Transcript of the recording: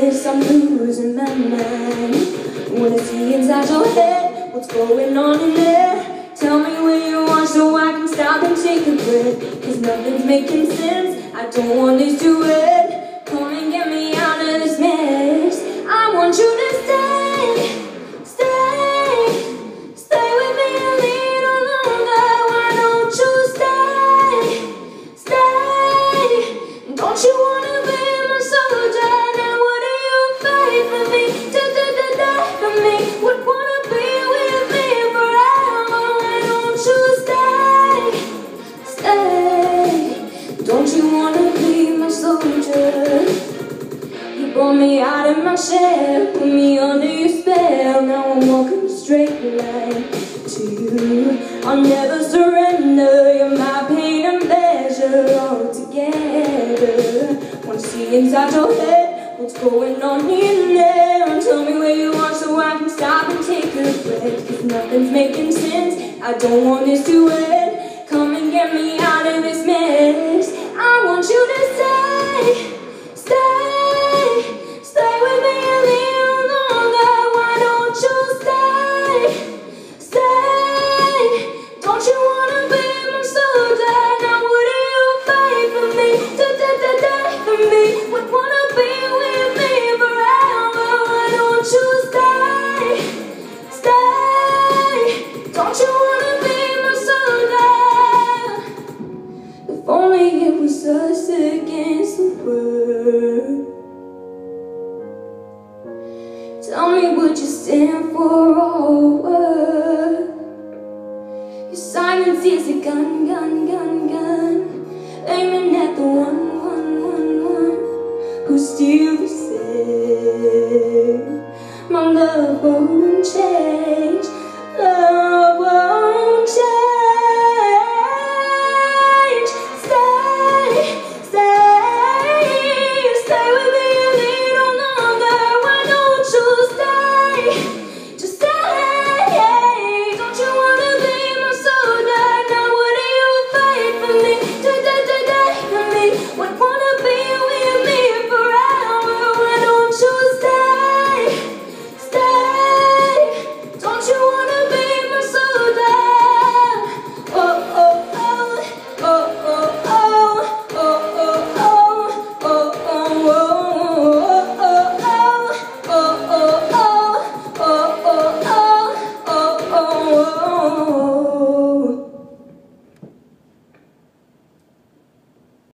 I'm losing my mind. Wanna see inside your head, what's going on in there? Tell me where you are so I can stop and take a breath. Cause nothing's making sense, I don't want this to end. Pull me out of my shell, put me under your spell. Now I'm walking a straight line to you. I'll never surrender. You're my pain and pleasure all together. Wanna see inside your head, what's going on in there? Tell me where you are so I can stop and take a breath. Cause nothing's making sense. I don't want this to end. Us against the world. Tell me, would you stand for all words? Your silence is a gun, gun, gun, gun, aiming at the one, one, one, one who's still the same. My love won't change.